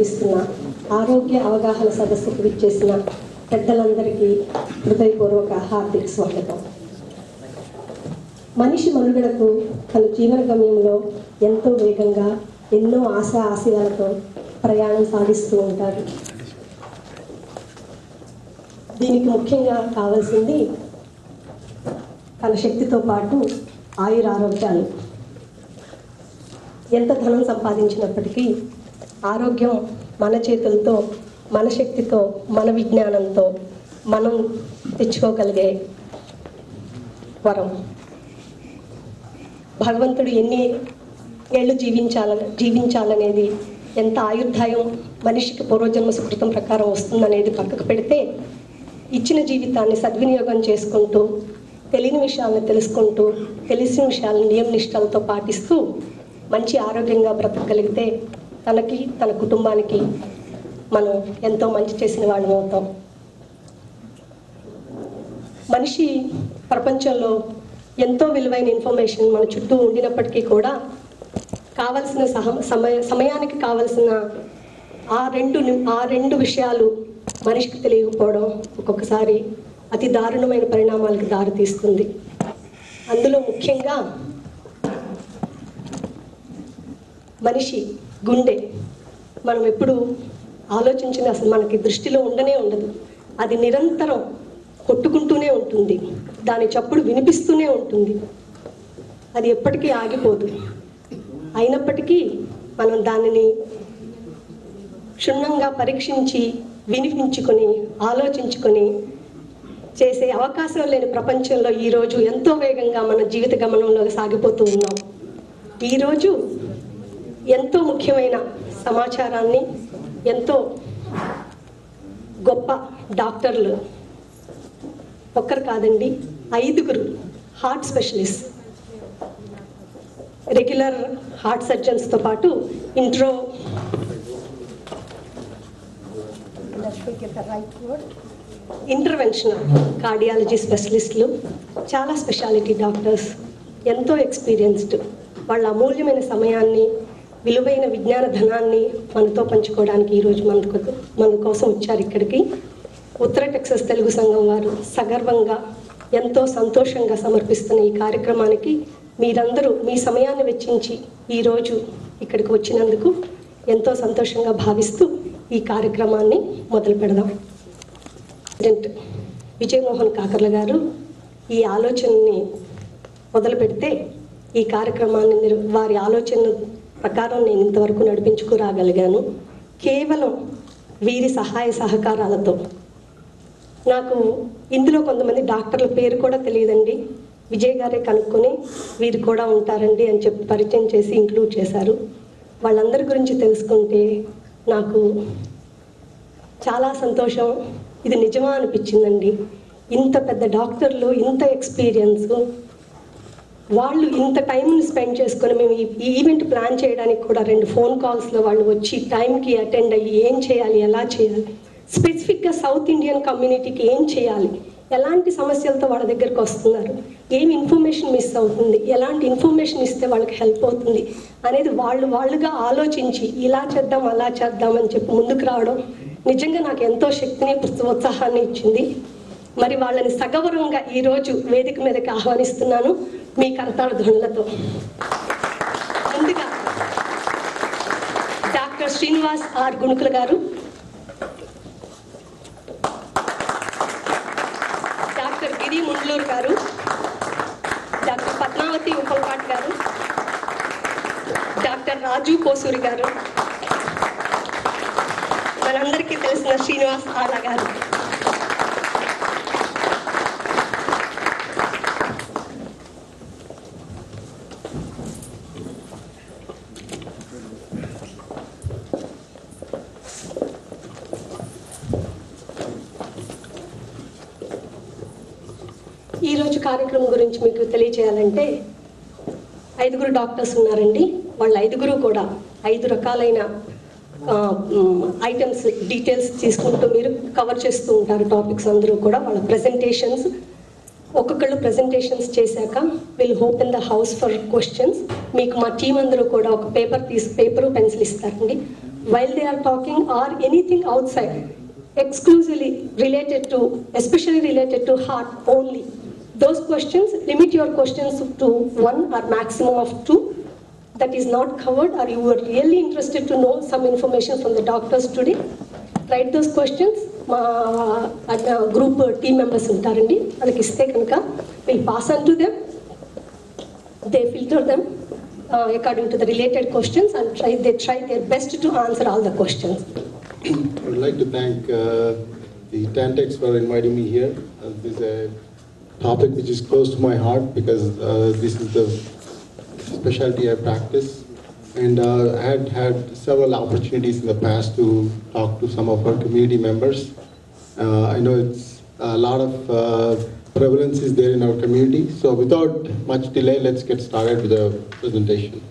ఇస్తున్న ఆరోగ్య అవగాహన సదస్సుకు విచ్చేసిన పెద్దలందరికీ హృదయపూర్వక హార్దిక స్వాగతం. మనిషి మనుగడకు తన జీవన గమ్యంలో ఎంతో వేగంగా ఎన్నో ఆశా ఆశయాలతో ప్రయాణం సాగిస్తూ ఉంటారు దీనికి ముఖ్యంగా కావాల్సింది తన శక్తితో పాటు ఆయురారోగ్యాలు. ఎంత ధనం సంపాదించినప్పటికీ ఆరోగ్యం మన చేతులతో మన శక్తితో మన విజ్ఞానంతో మనం తెచ్చుకోగలిగే వరం. భగవంతుడు ఎన్ని ఏళ్ళు జీవించాలని జీవించాలనేది ఎంత ఆయుర్దాయం మనిషికి పూర్వజన్మ సుకృతం ప్రకారం వస్తుందనేది పక్కకు పెడితే ఇచ్చిన జీవితాన్ని సద్వినియోగం చేసుకుంటూ తెలియని విషయాలను తెలుసుకుంటూ తెలిసిన విషయాలను నియమ నిష్టలతో పాటిస్తూ మంచి ఆరోగ్యంగా బ్రతకగలిగితే తనకి తన కుటుంబానికి మనం ఎంతో మంచి చేసిన వాళ్ళం అవుతాం. మనిషి ప్రపంచంలో ఎంతో విలువైన ఇన్ఫర్మేషన్ మన చుట్టూ ఉండినప్పటికీ కూడా కావలసిన సహ సమయ సమయానికి కావలసిన ఆ రెండు ఆ రెండు విషయాలు మనిషికి తెలియకపోవడం ఒక్కొక్కసారి అతి దారుణమైన పరిణామాలకు దారితీస్తుంది అందులో ముఖ్యంగా మనిషి గుండె. మనం ఎప్పుడు ఆలోచించిన అసలు మనకి దృష్టిలో ఉండనే ఉండదు. అది నిరంతరం కొట్టుకుంటూనే ఉంటుంది. దాని చప్పుడు వినిపిస్తూనే ఉంటుంది. అది ఎప్పటికీ ఆగిపోదు. అయినప్పటికీ మనం దానిని క్షుణ్ణంగా పరీక్షించి వినిపించుకొని ఆలోచించుకొని చేసే అవకాశం లేని ప్రపంచంలో ఈరోజు ఎంతో వేగంగా మన జీవిత గమనంలో సాగిపోతూ ఉన్నాం. ఈరోజు ఎంతో ముఖ్యమైన సమాచారాన్ని ఎంతో గొప్ప డాక్టర్లు. ఒక్కరు కాదండి ఐదుగురు హార్ట్ స్పెషలిస్ట్. రెగ్యులర్ హార్ట్ సర్జన్స్తో పాటు ఇంట్రో ఇంటర్వెన్షనల్ కార్డియాలజీ స్పెషలిస్టులు చాలా స్పెషాలిటీ డాక్టర్స్ ఎంతో ఎక్స్పీరియన్స్డ్ వాళ్ళ అమూల్యమైన సమయాన్ని విలువైన విజ్ఞాన ధనాన్ని మనతో పంచుకోవడానికి ఈరోజు మనకు మన కోసం వచ్చారు ఇక్కడికి. ఉత్తర టెక్సస్ తెలుగు సంఘం వారు సగర్వంగా ఎంతో సంతోషంగా సమర్పిస్తున్న ఈ కార్యక్రమానికి మీరందరూ మీ సమయాన్ని వెచ్చించి ఈరోజు ఇక్కడికి వచ్చినందుకు ఎంతో సంతోషంగా భావిస్తూ ఈ కార్యక్రమాన్ని మొదలు పెడదాం. ప్రెసిడెంట్ విజయమోహన్ కాకర్ల గారు ఈ ఆలోచనని మొదలు పెడితే ఈ కార్యక్రమాన్ని వారి ఆలోచన ప్రకారం నేను ఇంతవరకు నడిపించుకురాగలిగాను. కేవలం వీరి సహాయ సహకారాలతో. నాకు ఇందులో కొంతమంది డాక్టర్ల పేరు కూడా తెలియదండి. విజయ్ గారే కనుక్కొని వీరు కూడా ఉంటారండి అని చెప్పి పరిచయం చేసి ఇంక్లూడ్ చేశారు. వాళ్ళందరి గురించి తెలుసుకుంటే నాకు చాలా సంతోషం. ఇది నిజమా అనిపించిందండి. ఇంత పెద్ద డాక్టర్లు ఇంత ఎక్స్పీరియన్స్ వాళ్ళు ఇంత టైంని స్పెండ్ చేసుకొని మేము ఈ ఈవెంట్ ప్లాన్ చేయడానికి కూడా రెండు ఫోన్ కాల్స్లో వాళ్ళు వచ్చి టైంకి అటెండ్ అయ్యి ఏం చేయాలి ఎలా చేయాలి స్పెసిఫిక్గా సౌత్ ఇండియన్ కమ్యూనిటీకి ఏం చేయాలి ఎలాంటి సమస్యలతో వాళ్ళ దగ్గరకు వస్తున్నారు ఏం ఇన్ఫర్మేషన్ మిస్ అవుతుంది ఎలాంటి ఇన్ఫర్మేషన్ ఇస్తే వాళ్ళకి హెల్ప్ అవుతుంది అనేది వాళ్ళు వాళ్ళుగా ఆలోచించి ఇలా చేద్దాం అలా చేద్దాం అని చెప్పి ముందుకు రావడం నిజంగా నాకు ఎంతో శక్తిని ఉత్సాహాన్ని ఇచ్చింది. మరి వాళ్ళని సగౌరవంగా ఈరోజు వేదిక మీదకి ఆహ్వానిస్తున్నాను మీ కరతాళ ధ్వనులతో ముందుగా డాక్టర్ శ్రీనివాస్ ఆర్ గుణుకుల గారు. డాక్టర్ గిరి ముండ్లూరు గారు. డాక్టర్ పద్మావతి ఉపల్పాట్ గారు. డాక్టర్ రాజు కోసూరి గారు. మనందరికీ తెలిసిన శ్రీనివాస్ ఆలా గారు. ఈరోజు కార్యక్రమం గురించి మీకు తెలియచేయాలంటే ఐదుగురు డాక్టర్స్ ఉన్నారండి. వాళ్ళ ఐదుగురు కూడా ఐదు రకాలైన ఐటమ్స్ డీటెయిల్స్ తీసుకుంటూ మీరు కవర్ చేస్తూ ఉంటారు టాపిక్స్ అందరూ కూడా. వాళ్ళ ప్రజెంటేషన్స్ ఒక్కొక్కళ్ళు ప్రజెంటేషన్స్ చేశాక will hope in the house for questions మీకు మా టీం అందరూ కూడా ఒక పేపర్ తీసి పేపరు పెన్సిల్ ఇస్తారండి. While they are talking or anything outside exclusively related to especially related to heart only Those questions, limit your questions to one or maximum of two. That is not covered or you were really interested to know some information from the doctors today. Write those questions. మా group team members ఉంటారండి వాళ్ళకి ఇస్తే కనుక will pass on to them they filter them uh, according to the related questions and try they try their best to answer all the questions. I would like to thank uh, the Tantex for inviting me topic which is close to my heart because uh, this is the specialty I practice. And uh, I had had several opportunities in the past to talk to some of our community members. Uh, I know it's a lot of uh, prevalence is there in our community. So without much delay, let's get started with the presentation.